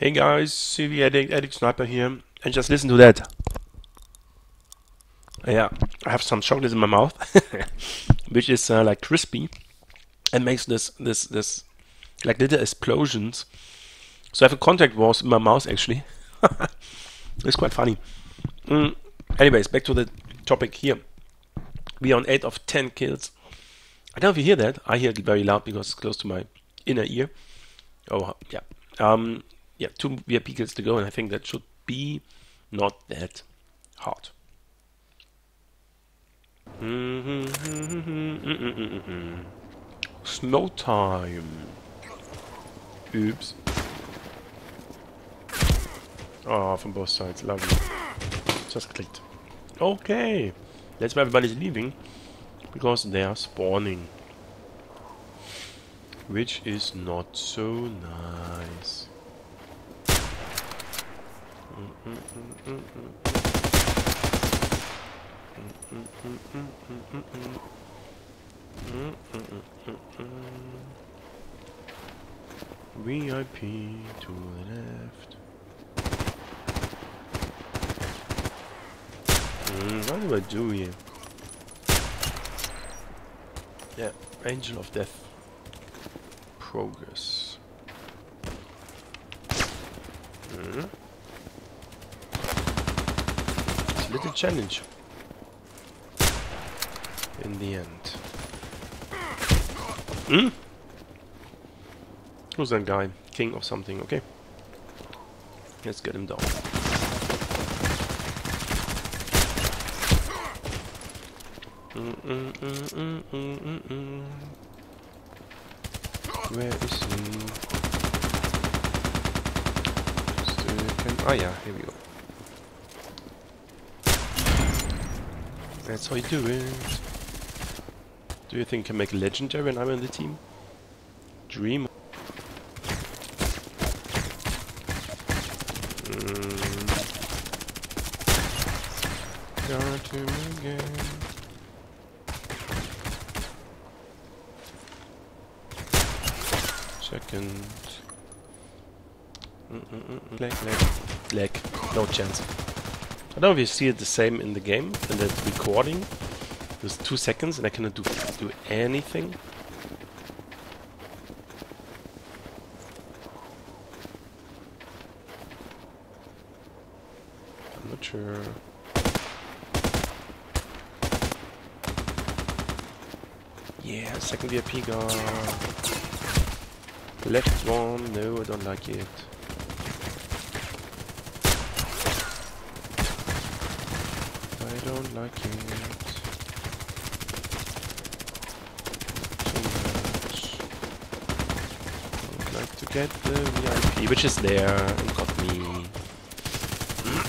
Hey guys, CV Addict, ADXsniper here, and just listen to that. Yeah, I have some chocolate in my mouth, which is uh, like crispy, and makes this this this like little explosions. So I have a Contract Wars in my mouth actually. it's quite funny. Mm. Anyways, back to the topic here. We are on 8 of 10 kills. I don't know if you hear that. I hear it very loud because it's close to my inner ear. Oh, yeah. Um, yeah, two VIP kills to go, and I think that should be not that hard. Mm-hmm. Snow time. Oops. Oh, from both sides. Lovely. Just clicked. Okay. That's why everybody's leaving. Because they are spawning. Which is not so nice. VIP to the left. Mm, what do I do here? Yeah, Angel of Death. Progress. Mm. It's a little challenge. In the end. Hmm? Who's that guy? King of something, okay. Let's get him down. Mm, mm, mm, Where is he? Ah yeah, here we go. That's how you do it. Do you think I can make legendary when I'm in the team? Dream. Mm. Got again. Second. Mm -mm -mm. Leg, leg, leg. No chance. I don't know if you see it the same in the game, in the recording. There's two seconds and I cannot do, do anything. I'm not sure. Yeah, second VIP gone. Left one, no, I don't like it. I don't like it. Too much. I would like to get the VIP, which is there, and got me.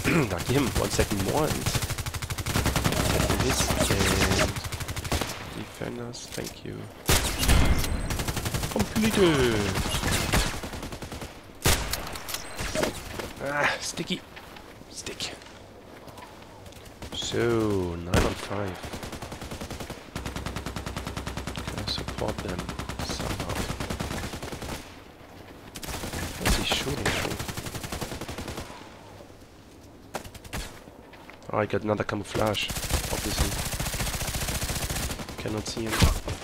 Lucky him, one second more, and this and defenders, thank you. Completed! Ah, sticky! Stick. So, 9 on 5. Can I support them? Somehow? What's he shooting oh, I got another camouflage, obviously. Cannot see him.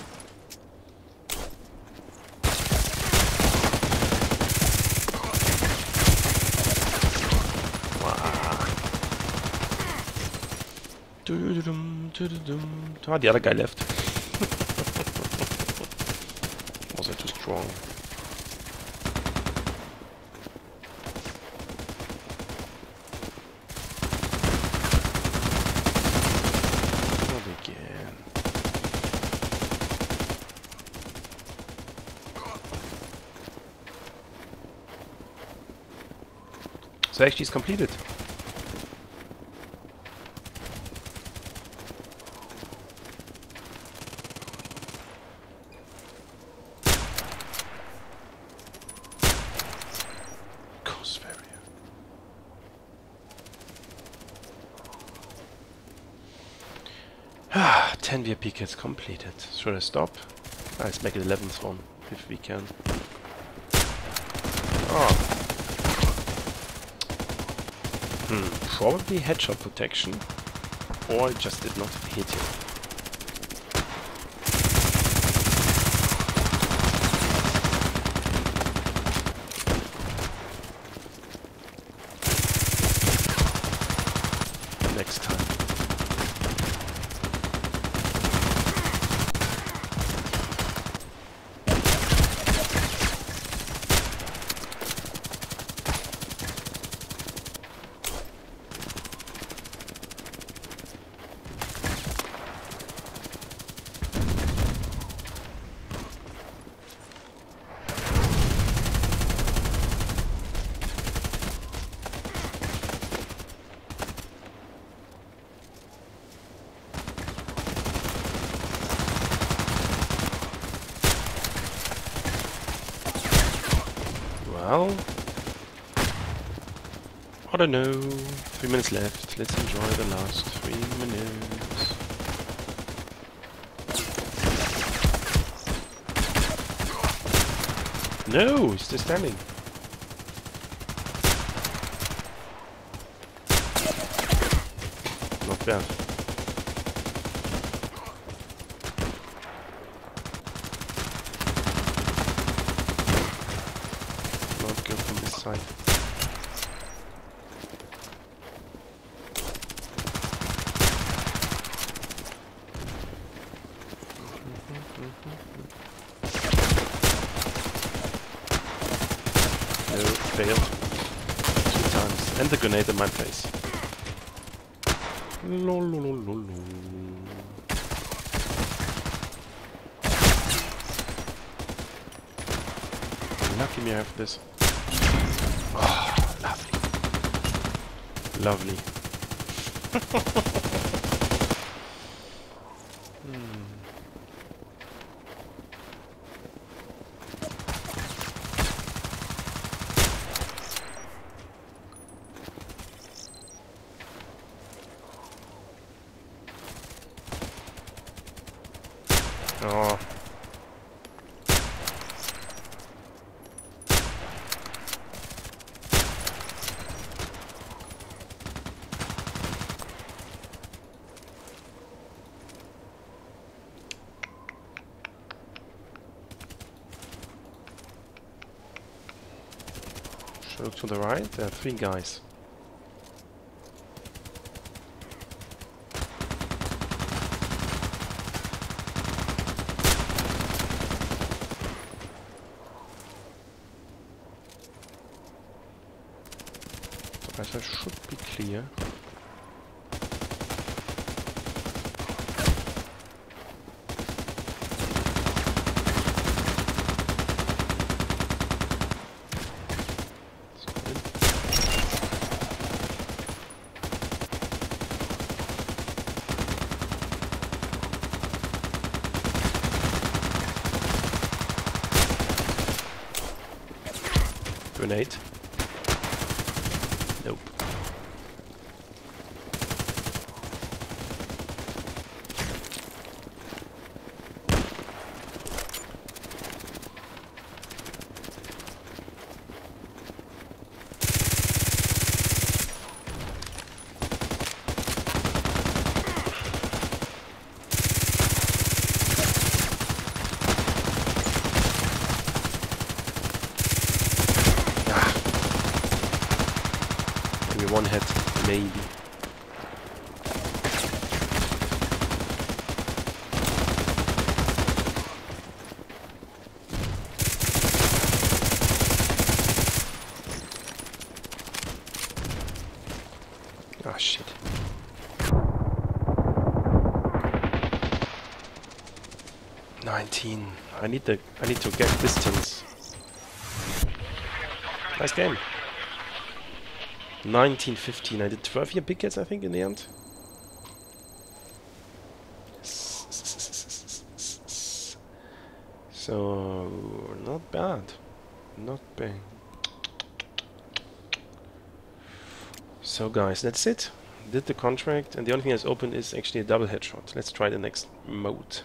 Ah, the other guy left. Was I too strong? So actually it's completed. Ah, 10 VIP kits completed. Should I stop? Let's make it 11th one, if we can. Oh, Hmm, probably headshot protection. Or just did not hit him. Next time. Well, I don't know. Three minutes left. Let's enjoy the last three minutes. No, he's still standing. Not bad. Not go from this side. No, failed. Two times. And the grenade in my face. Lol, lol, lol, lol, lol. Lucky me I have this. Oh, lovely. Lovely. Hmm. Oh. Should look to the right. There are three guys. Rest should be clear. Let's go in. Grenade. One hit, maybe. Ah shit. Nineteen. I need I need to get distance. Nice game. 1915. I did 12 year pickets, I think, in the end. So, not bad. Not bad. So, guys, that's it. Did the contract, and the only thing that's open is actually a double headshot. Let's try the next mode.